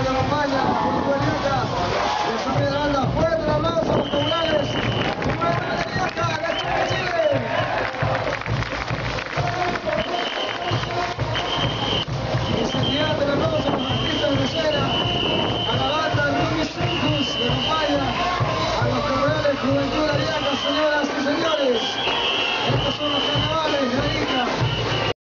Y